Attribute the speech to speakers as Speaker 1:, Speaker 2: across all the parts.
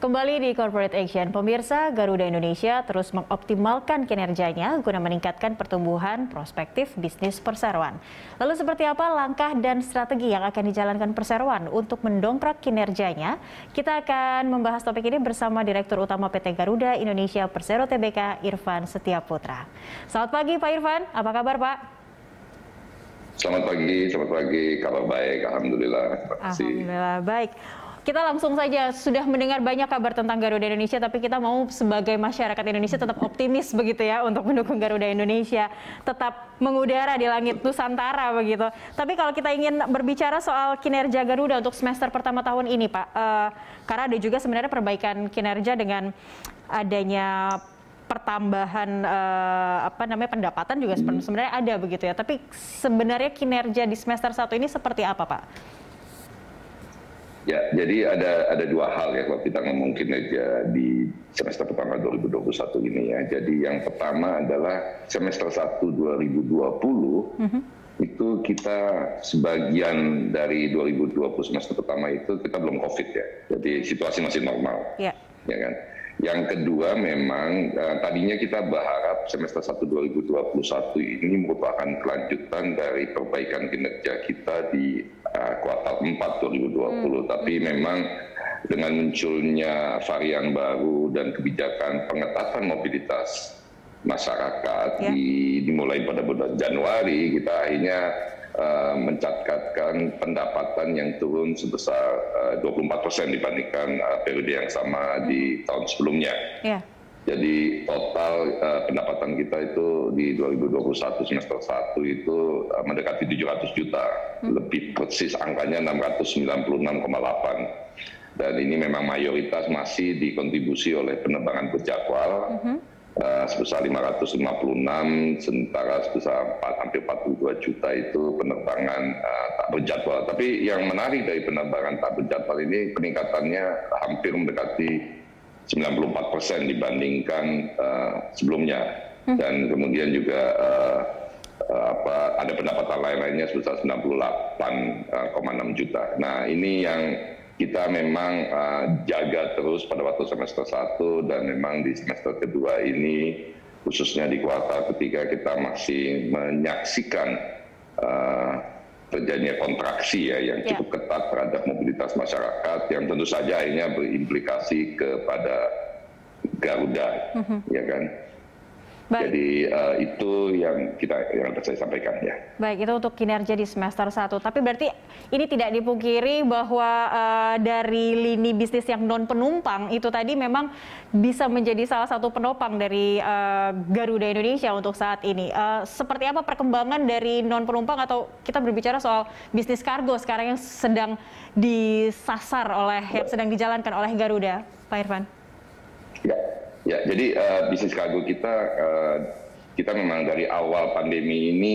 Speaker 1: Kembali di Corporate Action, pemirsa Garuda Indonesia terus mengoptimalkan kinerjanya guna meningkatkan pertumbuhan prospektif bisnis perseroan. Lalu seperti apa langkah dan strategi yang akan dijalankan perseroan untuk mendongkrak kinerjanya? Kita akan membahas topik ini bersama Direktur Utama PT Garuda Indonesia Persero Tbk Irfan Setiaputra. Selamat pagi Pak Irfan, apa kabar Pak?
Speaker 2: Selamat pagi, selamat pagi. Kabar baik, Alhamdulillah.
Speaker 1: Alhamdulillah, baik kita langsung saja sudah mendengar banyak kabar tentang Garuda Indonesia, tapi kita mau sebagai masyarakat Indonesia tetap optimis begitu ya untuk mendukung Garuda Indonesia tetap mengudara di langit Nusantara begitu. Tapi kalau kita ingin berbicara soal kinerja Garuda untuk semester pertama tahun ini, Pak, uh, karena ada juga sebenarnya perbaikan kinerja dengan adanya pertambahan uh, apa namanya pendapatan juga sebenarnya ada begitu ya. Tapi sebenarnya kinerja di semester satu ini seperti apa, Pak?
Speaker 2: Ya, jadi ada ada dua hal ya kalau kita ngomong kinerja di semester pertama 2021 ini ya. Jadi yang pertama adalah semester 1 2020 mm -hmm. itu kita sebagian dari 2020 semester pertama itu kita belum COVID ya. Jadi situasi masih normal. Yeah. Ya kan. Yang kedua memang uh, tadinya kita berharap semester 1 2021 ini merupakan kelanjutan dari perbaikan kinerja kita di uh, kuartal 4 2020. Hmm. Tapi memang dengan munculnya varian baru dan kebijakan pengetatan mobilitas masyarakat yeah. di, dimulai pada bulan Januari kita akhirnya uh, mencatatkan pendapatan yang turun sebesar uh, 24 persen dibandingkan uh, periode yang sama di tahun sebelumnya. Yeah. Jadi total uh, pendapatan kita itu di 2021 semester 1 itu uh, mendekati 700 juta, hmm. lebih persis angkanya 696,8 dan ini memang mayoritas masih dikontribusi oleh penerbangan berjadwal. Hmm uh, sebesar 556 sementara sebesar 4, hampir 42 juta itu penerbangan uh, tak berjadwal. Tapi yang menarik dari penerbangan tak berjadwal ini peningkatannya hampir mendekati 94 persen dibandingkan uh, sebelumnya hmm. dan kemudian juga uh, uh, apa ada pendapatan lain-lainnya sebesar 98,6 juta. Nah ini yang kita memang uh, jaga terus pada waktu semester 1 dan memang di semester kedua ini khususnya di kuartal ketiga kita masih menyaksikan uh, terjadinya kontraksi ya yang ya. cukup ketat terhadap mobilitas masyarakat yang tentu saja akhirnya berimplikasi kepada Garuda, mm -hmm. ya kan. Baik. Jadi uh, itu yang kita yang dapat saya sampaikan ya.
Speaker 1: Baik, itu untuk kinerja di semester 1. Tapi berarti ini tidak dipungkiri bahwa uh, dari lini bisnis yang non penumpang itu tadi memang bisa menjadi salah satu penopang dari uh, Garuda Indonesia untuk saat ini. Uh, seperti apa perkembangan dari non penumpang atau kita berbicara soal bisnis kargo sekarang yang sedang disasar oleh yang sedang dijalankan oleh Garuda, Pak Irfan?
Speaker 2: Ya, Ya, jadi uh, bisnis kargo kita uh, kita memang dari awal pandemi ini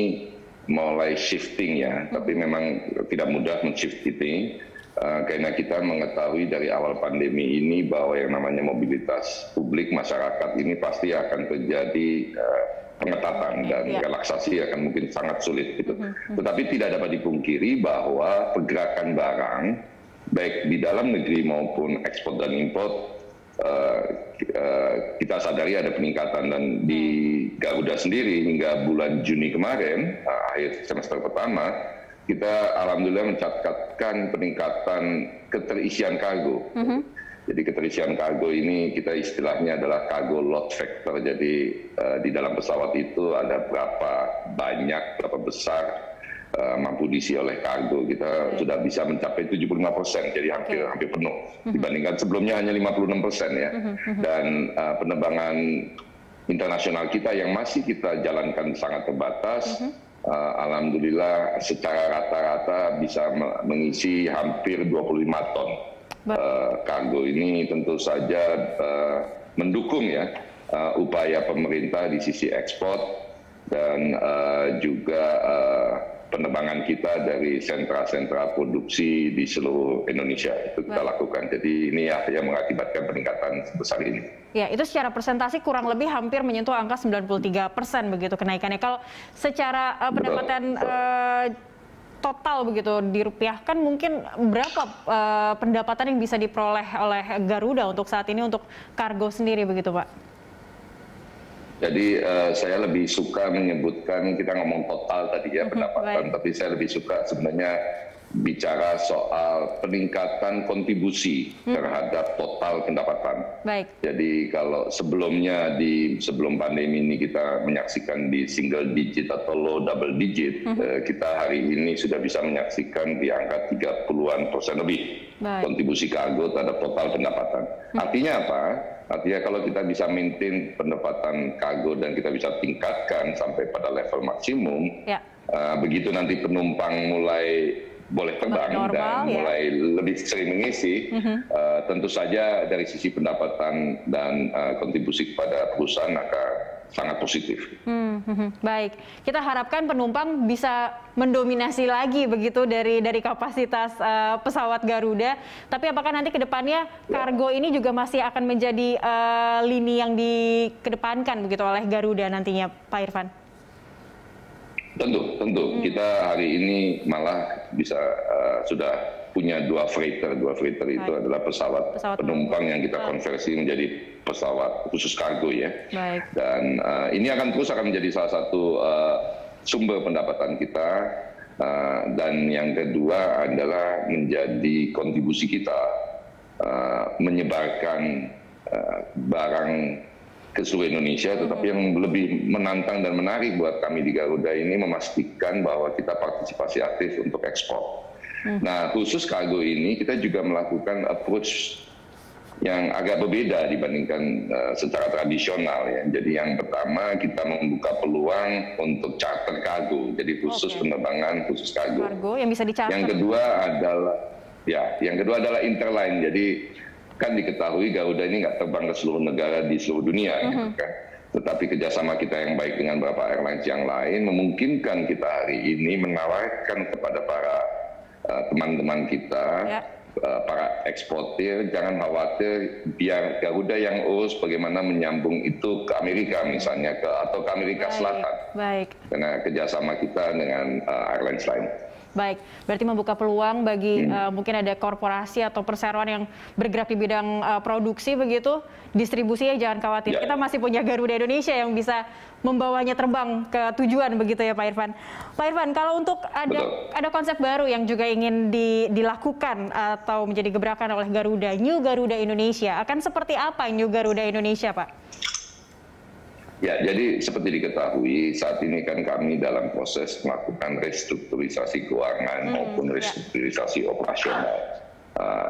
Speaker 2: mulai shifting ya, tapi memang tidak mudah men-shift ini uh, karena kita mengetahui dari awal pandemi ini bahwa yang namanya mobilitas publik masyarakat ini pasti akan terjadi uh, pengetatan dan ya. relaksasi akan mungkin sangat sulit gitu. Mm -hmm. Tetapi tidak dapat dipungkiri bahwa pergerakan barang baik di dalam negeri maupun ekspor dan impor uh, kita sadari ada peningkatan dan di Garuda sendiri hingga bulan Juni kemarin uh, akhir semester pertama kita alhamdulillah mencatatkan peningkatan keterisian kargo. Mm -hmm. Jadi keterisian kargo ini kita istilahnya adalah cargo load factor. Jadi uh, di dalam pesawat itu ada berapa banyak, berapa besar uh, mampu diisi oleh kargo kita okay. sudah bisa mencapai 75 persen jadi hampir okay. hampir penuh mhm. dibandingkan sebelumnya hanya 56 persen ya mhm, mhm. dan uh, penerbangan internasional kita yang masih kita jalankan sangat terbatas uh, alhamdulillah secara rata-rata bisa mengisi hampir 25 ton uh, kargo ini tentu saja uh, mendukung ya uh, upaya pemerintah di sisi ekspor dan uh, juga uh, penerbangan kita dari sentra-sentra produksi di seluruh Indonesia itu kita Baik. lakukan. Jadi ini ya yang mengakibatkan peningkatan sebesar ini.
Speaker 1: Ya, itu secara presentasi kurang lebih hampir menyentuh angka 93 persen begitu kenaikannya. Kalau secara uh, pendapatan uh, total begitu dirupiahkan mungkin berapa uh, pendapatan yang bisa diperoleh oleh Garuda untuk saat ini untuk kargo sendiri begitu Pak?
Speaker 2: Jadi uh, saya lebih suka menyebutkan kita ngomong total tadi ya pendapatan, tapi saya lebih suka sebenarnya bicara soal peningkatan kontribusi hmm. terhadap total pendapatan.
Speaker 1: Baik.
Speaker 2: Jadi kalau sebelumnya di sebelum pandemi ini kita menyaksikan di single digit atau low double digit, hmm. eh, kita hari ini sudah bisa menyaksikan di angka 30-an persen lebih Baik. kontribusi kargo terhadap total pendapatan. Hmm. Artinya apa? Artinya kalau kita bisa maintain pendapatan kargo dan kita bisa tingkatkan sampai pada level maksimum, ya. uh, begitu nanti penumpang mulai boleh terbang Normal, dan ya. mulai lebih sering mengisi, uh -huh. uh, tentu saja dari sisi pendapatan dan uh, kontribusi kepada perusahaan akan sangat positif.
Speaker 1: Hmm, hmm, hmm, baik, kita harapkan penumpang bisa mendominasi lagi begitu dari dari kapasitas uh, pesawat Garuda. Tapi apakah nanti ke depannya ya. kargo ini juga masih akan menjadi uh, lini yang dikedepankan begitu oleh Garuda nantinya, Pak Irfan?
Speaker 2: Tentu, tentu. Hmm. Kita hari ini malah bisa uh, sudah punya dua freighter. Dua freighter itu Baik. adalah pesawat, pesawat penumpang yang kita konversi menjadi pesawat khusus kargo ya. Baik. Dan uh, ini akan terus akan menjadi salah satu uh, sumber pendapatan kita. Uh, dan yang kedua adalah menjadi kontribusi kita uh, menyebarkan uh, barang ke seluruh Indonesia, tetapi yang lebih menantang dan menarik buat kami di Garuda ini memastikan bahwa kita partisipasi aktif untuk ekspor. Hmm. Nah, khusus kargo ini kita juga melakukan approach yang agak berbeda dibandingkan uh, secara tradisional ya. Jadi yang pertama kita membuka peluang untuk charter kargo, jadi khusus okay. penerbangan khusus kargo.
Speaker 1: Kargo yang bisa.
Speaker 2: Yang kedua adalah ya, yang kedua adalah interline. Jadi kan diketahui Garuda ini nggak terbang ke seluruh negara di seluruh dunia, -huh. gitu kan. Tetapi kerjasama kita yang baik dengan beberapa airlines yang lain memungkinkan kita hari ini menawarkan kepada para teman-teman uh, kita, yeah. uh, para eksportir, jangan khawatir biar Garuda yang urus bagaimana menyambung itu ke Amerika misalnya ke atau ke Amerika baik, Selatan.
Speaker 1: Baik.
Speaker 2: Karena kerjasama kita dengan uh, airlines lain.
Speaker 1: Baik, berarti membuka peluang bagi hmm. uh, mungkin ada korporasi atau perseroan yang bergerak di bidang uh, produksi begitu, distribusi ya jangan khawatir. Ya. Kita masih punya Garuda Indonesia yang bisa membawanya terbang ke tujuan begitu ya Pak Irfan. Pak Irfan, kalau untuk ada Betul. ada konsep baru yang juga ingin di, dilakukan atau menjadi gebrakan oleh Garuda, New Garuda Indonesia, akan seperti apa New Garuda Indonesia, Pak?
Speaker 2: Ya, jadi seperti diketahui saat ini kan kami dalam proses melakukan restrukturisasi keuangan hmm, maupun ya. restrukturisasi ya. operasional. Uh,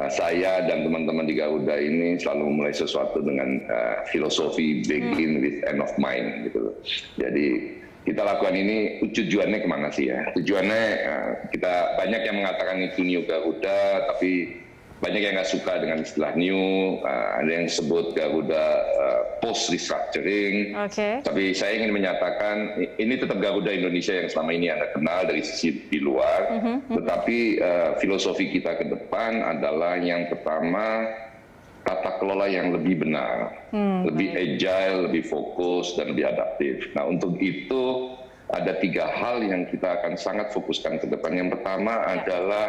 Speaker 2: uh, saya dan teman-teman di Garuda ini selalu memulai sesuatu dengan uh, filosofi begin hmm. with end of mind gitu. Jadi kita lakukan ini tujuannya ke mana sih ya? Tujuannya uh, kita banyak yang mengatakan itu new Garuda, tapi banyak yang nggak suka dengan istilah new, uh, ada yang sebut Garuda uh, post restructuring.
Speaker 1: Okay.
Speaker 2: Tapi saya ingin menyatakan ini tetap Garuda Indonesia yang selama ini anda kenal dari sisi di luar. Mm -hmm. Tetapi uh, filosofi kita ke depan adalah yang pertama tata kelola yang lebih benar, hmm. lebih agile, lebih fokus dan lebih adaptif. Nah untuk itu ada tiga hal yang kita akan sangat fokuskan ke depan. Yang pertama ya. adalah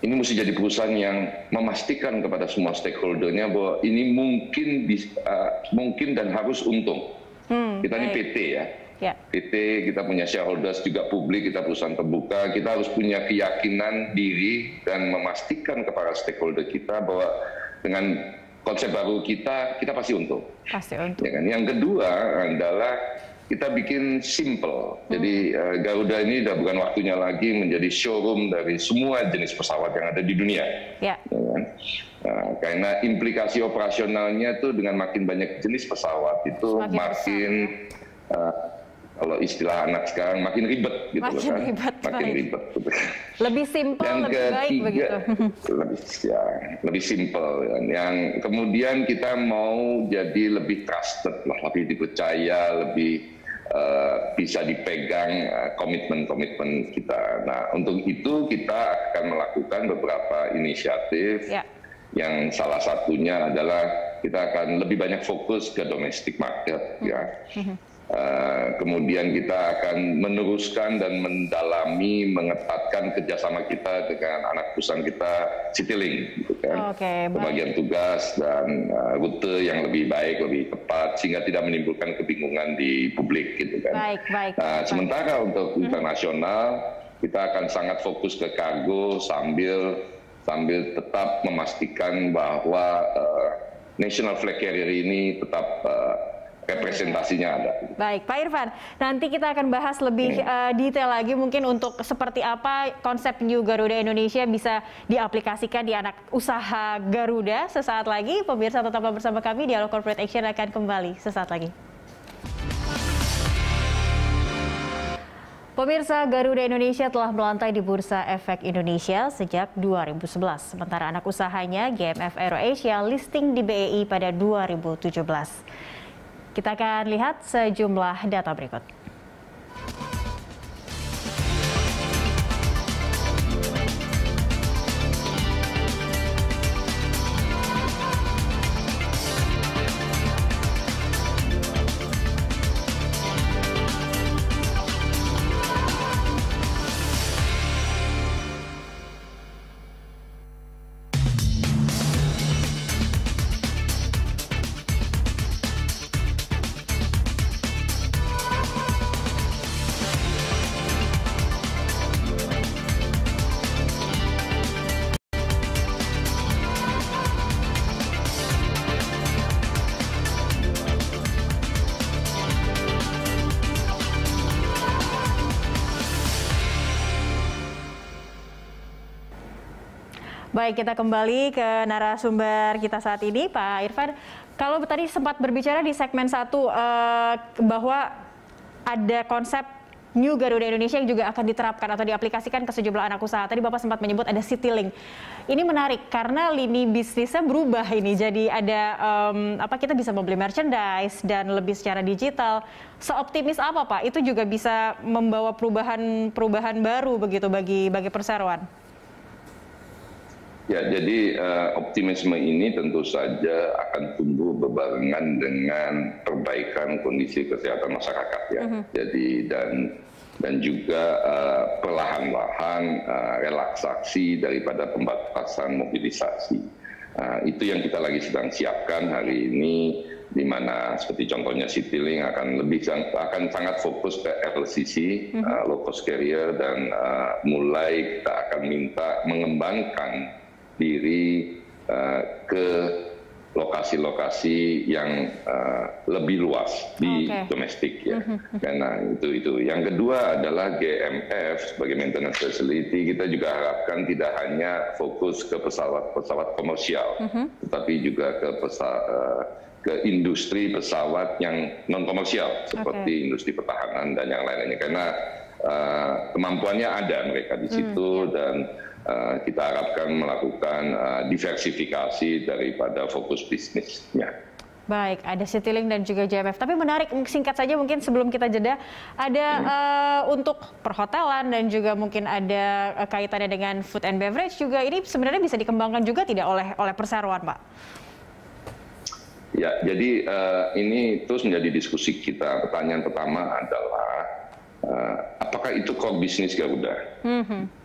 Speaker 2: ini mesti jadi perusahaan yang memastikan kepada semua stakeholdernya bahwa ini mungkin uh, mungkin dan harus untung. Hmm, kita baik. ini PT ya. ya. PT kita punya shareholders juga publik, kita perusahaan terbuka, kita harus punya keyakinan diri dan memastikan kepada stakeholder kita bahwa dengan konsep baru kita kita pasti untung.
Speaker 1: Pasti untung.
Speaker 2: Ya kan? Yang kedua adalah kita bikin simple. Jadi uh, Garuda ini udah bukan waktunya lagi menjadi showroom dari semua jenis pesawat yang ada di dunia.
Speaker 1: Ya. ya kan?
Speaker 2: Nah, karena implikasi operasionalnya tuh dengan makin banyak jenis pesawat itu Semakin makin uh, kalau istilah anak sekarang makin ribet gitu
Speaker 1: makin
Speaker 2: kan.
Speaker 1: Ribet,
Speaker 2: makin baik. ribet. Gitu.
Speaker 1: Lebih simpel, lebih ketiga, baik begitu.
Speaker 2: Lebih ya, lebih simpel. Yang kemudian kita mau jadi lebih trusted lah, lebih dipercaya, lebih Uh, bisa dipegang uh, komitmen-komitmen kita. Nah, untuk itu kita akan melakukan beberapa inisiatif ya. yang salah satunya adalah kita akan lebih banyak fokus ke domestic market, ya. Mm-hmm. Uh, kemudian kita akan meneruskan dan mendalami, mengetatkan kerjasama kita dengan anak perusahaan kita Citylink, gitu kan. Okay, Pembagian tugas dan uh, rute yang lebih baik, lebih tepat, sehingga tidak menimbulkan kebingungan di publik, gitu kan. Baik, baik. Nah, sementara untuk hmm. internasional, kita akan sangat fokus ke kargo sambil sambil tetap memastikan bahwa uh, national flag carrier ini tetap uh, representasinya ada.
Speaker 1: Baik, Pak Irfan, nanti kita akan bahas lebih hmm. uh, detail lagi mungkin untuk seperti apa konsep New Garuda Indonesia bisa diaplikasikan di anak usaha Garuda sesaat lagi. Pemirsa tetaplah bersama kami, Dialog Corporate Action akan kembali sesaat lagi. Pemirsa Garuda Indonesia telah melantai di Bursa Efek Indonesia sejak 2011. Sementara anak usahanya GMF Aero Asia listing di BEI pada 2017. Kita akan lihat sejumlah data berikut. Baik, kita kembali ke narasumber kita saat ini, Pak Irfan. Kalau tadi sempat berbicara di segmen satu uh, bahwa ada konsep New Garuda Indonesia yang juga akan diterapkan atau diaplikasikan ke sejumlah anak usaha. Tadi Bapak sempat menyebut ada Citylink. Ini menarik karena lini bisnisnya berubah ini. Jadi ada um, apa kita bisa membeli merchandise dan lebih secara digital. Seoptimis apa Pak? Itu juga bisa membawa perubahan perubahan baru begitu bagi bagi perseroan.
Speaker 2: Ya, jadi uh, optimisme ini tentu saja akan tumbuh berbarengan dengan perbaikan kondisi kesehatan masyarakat ya. Uh-huh. Jadi dan dan juga uh, perlahan-lahan uh, relaksasi daripada pembatasan mobilisasi. Uh, itu yang kita lagi sedang siapkan hari ini di mana seperti contohnya Citylink akan lebih akan sangat fokus ke LCC uh, mhm. low cost carrier dan uh, mulai kita akan minta mengembangkan diri uh, ke lokasi-lokasi yang uh, lebih luas di okay. domestik ya. Mm-hmm. Karena itu itu. Yang kedua adalah GMF sebagai maintenance facility kita juga harapkan tidak hanya fokus ke pesawat-pesawat komersial, mm-hmm. tetapi juga ke pesawat uh, ke industri pesawat yang non komersial seperti okay. industri pertahanan dan yang lain-lainnya karena uh, kemampuannya ada mereka di situ mm, yeah. dan Eh, kita harapkan melakukan uh, diversifikasi daripada fokus bisnisnya.
Speaker 1: Baik, ada Citylink dan juga JMF. Tapi menarik, singkat saja mungkin sebelum kita jeda, ada hmm. uh, untuk perhotelan dan juga mungkin ada uh, kaitannya dengan food and beverage juga ini sebenarnya bisa dikembangkan juga tidak oleh oleh perseroan, Pak?
Speaker 2: Ya, jadi uh, ini terus menjadi diskusi kita. Pertanyaan pertama adalah uh, apakah itu core bisnis Garuda? Mm -hmm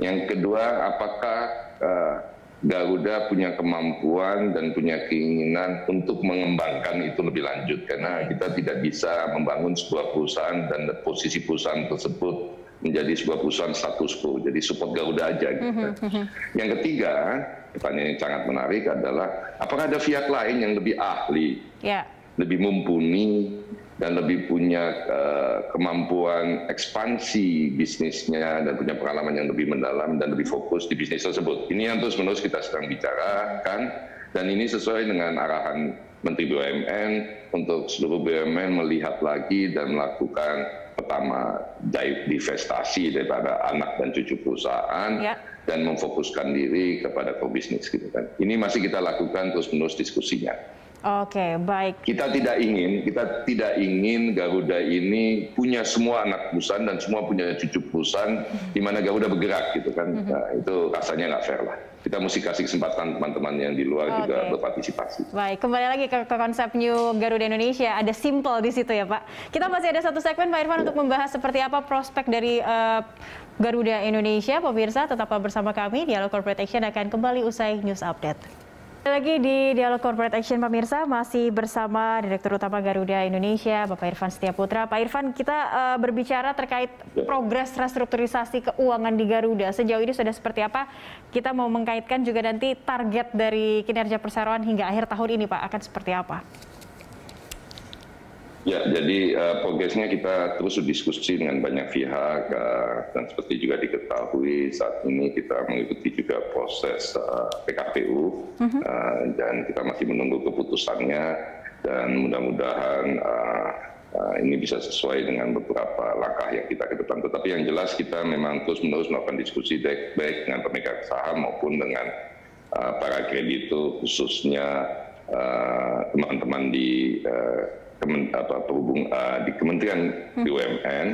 Speaker 2: yang kedua, apakah uh, Garuda punya kemampuan dan punya keinginan untuk mengembangkan itu lebih lanjut karena kita tidak bisa membangun sebuah perusahaan dan posisi perusahaan tersebut menjadi sebuah perusahaan status quo, jadi support Garuda aja. Gitu. Mm -hmm. Yang ketiga, pertanyaan yang sangat menarik adalah apakah ada pihak lain yang lebih ahli, yeah. lebih mumpuni dan lebih punya uh, kemampuan ekspansi bisnisnya dan punya pengalaman yang lebih mendalam dan lebih fokus di bisnis tersebut. Ini yang terus-menerus kita sedang bicarakan dan ini sesuai dengan arahan Menteri BUMN untuk seluruh BUMN melihat lagi dan melakukan pertama divestasi daripada anak dan cucu perusahaan ya. dan memfokuskan diri kepada co-bisnis gitu kan. Ini masih kita lakukan terus-menerus diskusinya.
Speaker 1: Oke, baik.
Speaker 2: Kita tidak ingin, kita tidak ingin Garuda ini punya semua anak perusahaan dan semua punya cucu perusahaan di mana Garuda bergerak gitu kan.
Speaker 1: Mhm.
Speaker 2: Nah, itu rasanya nggak fair lah. Kita mesti kasih kesempatan teman-teman yang di luar juga
Speaker 1: Oke.
Speaker 2: berpartisipasi.
Speaker 1: Baik, kembali lagi ke, ke konsep New Garuda Indonesia. Ada simple di situ ya Pak. Kita masih ada satu segmen Pak Irfan untuk membahas seperti apa prospek dari eh, Garuda Indonesia. Pemirsa, tetaplah bersama kami. Dialog Corporate Action akan kembali usai News Update. Lagi di Dialog Corporate Action pemirsa masih bersama Direktur Utama Garuda Indonesia Bapak Irfan Setiaputra. Pak Irfan, kita eh, berbicara terkait progres restrukturisasi keuangan di Garuda. Sejauh ini sudah seperti apa? Kita mau mengkaitkan juga nanti target dari kinerja perseroan hingga akhir tahun ini Pak akan seperti apa?
Speaker 2: Ya, jadi uh, progresnya kita terus berdiskusi dengan banyak pihak uh, dan seperti juga diketahui saat ini kita mengikuti juga proses uh, PKPU uh, dan kita masih menunggu keputusannya dan mudah-mudahan uh, uh, ini bisa sesuai dengan beberapa langkah yang kita ke depan. Tetapi yang jelas kita memang terus-menerus melakukan diskusi baik, baik dengan pemegang saham maupun dengan uh, para kreditur khususnya uh, teman-teman di uh, Kemen, apa, perhubung uh, di Kementerian BUMN,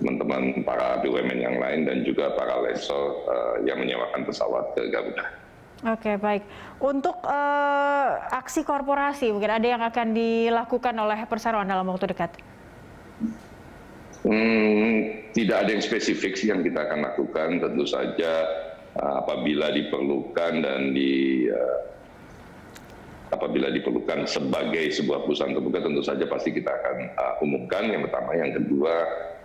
Speaker 2: teman-teman para BUMN yang lain dan juga para lessor uh, yang menyewakan pesawat ke Garuda.
Speaker 1: Oke, baik. Untuk eh, aksi korporasi, mungkin ada yang akan dilakukan oleh perseroan dalam waktu dekat?
Speaker 2: Hmm, tidak ada yang spesifik sih yang kita akan lakukan. Tentu saja uh, apabila diperlukan dan di uh, apabila diperlukan sebagai sebuah perusahaan terbuka tentu saja pasti kita akan uh, umumkan yang pertama yang kedua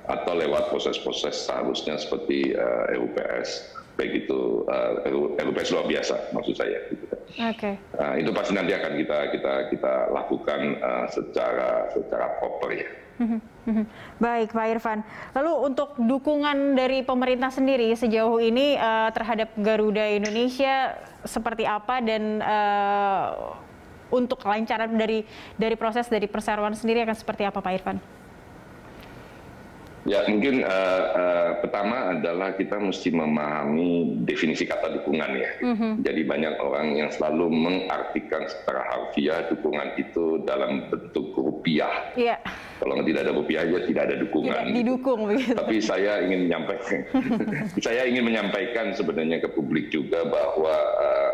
Speaker 2: atau lewat proses-proses seharusnya seperti uh, RUPS baik itu uh, RUPS luar biasa maksud saya gitu.
Speaker 1: Oke.
Speaker 2: Uh, itu pasti nanti akan kita kita kita lakukan uh, secara secara proper ya.
Speaker 1: Baik, Pak Irfan. Lalu untuk dukungan dari pemerintah sendiri sejauh ini uh, terhadap Garuda Indonesia seperti apa dan uh, untuk kelancaran dari dari proses dari perseroan sendiri akan seperti apa, Pak Irfan?
Speaker 2: Ya mungkin uh, uh, pertama adalah kita mesti memahami definisi kata dukungan ya. Jadi banyak orang yang selalu mengartikan secara harfiah dukungan itu dalam bentuk rupiah.
Speaker 1: Iya.
Speaker 2: Kalau tidak ada rupiah ya tidak ada dukungan.
Speaker 1: Tidak didukung begitu.
Speaker 2: Tapi saya ingin menyampaikan, saya ingin menyampaikan sebenarnya ke publik juga bahwa uh,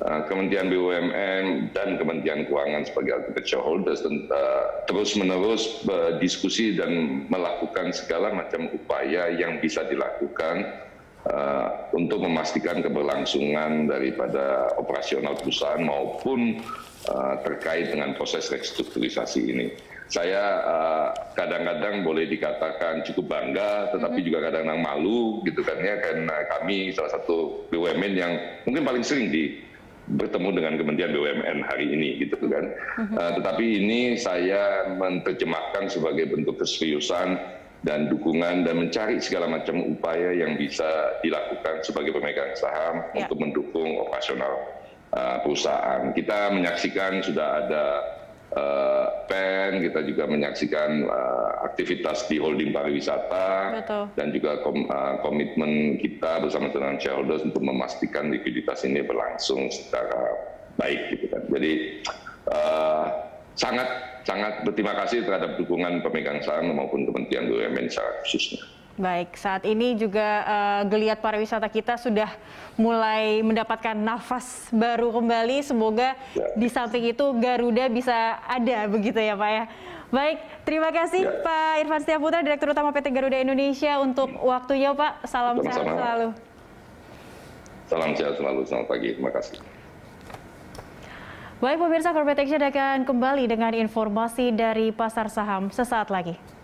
Speaker 2: Kementerian BUMN dan Kementerian Keuangan sebagai ultimate shareholders uh, terus-menerus berdiskusi dan melakukan segala macam upaya yang bisa dilakukan uh, untuk memastikan keberlangsungan daripada operasional perusahaan maupun uh, terkait dengan proses restrukturisasi ini saya kadang-kadang uh, boleh dikatakan cukup bangga, tetapi mm -hmm. juga kadang-kadang malu gitu kan ya karena kami salah satu BUMN yang mungkin paling sering di bertemu dengan Kementerian BUMN hari ini gitu kan. Uh, tetapi ini saya menerjemahkan sebagai bentuk keseriusan dan dukungan dan mencari segala macam upaya yang bisa dilakukan sebagai pemegang saham yeah. untuk mendukung operasional uh, perusahaan. Kita menyaksikan sudah ada uh, PEN, kita juga menyaksikan uh, aktivitas di holding pariwisata
Speaker 1: Betul.
Speaker 2: dan juga kom, uh, komitmen kita bersama dengan shareholders untuk memastikan likuiditas ini berlangsung secara baik gitu kan. Jadi uh, sangat sangat berterima kasih terhadap dukungan pemegang saham maupun Kementerian BUMN secara khususnya.
Speaker 1: Baik, saat ini juga uh, geliat pariwisata kita sudah mulai mendapatkan nafas baru kembali. Semoga ya. di samping itu Garuda bisa ada begitu ya Pak ya. Baik, terima kasih ya. Pak Irfan Setiaputra, Direktur Utama PT Garuda Indonesia untuk waktunya Pak. Salam
Speaker 2: Sama-sama.
Speaker 1: sehat selalu.
Speaker 2: Salam sehat selalu, selamat pagi, terima kasih.
Speaker 1: Baik pemirsa, Corporate Action akan kembali dengan informasi dari pasar saham sesaat lagi.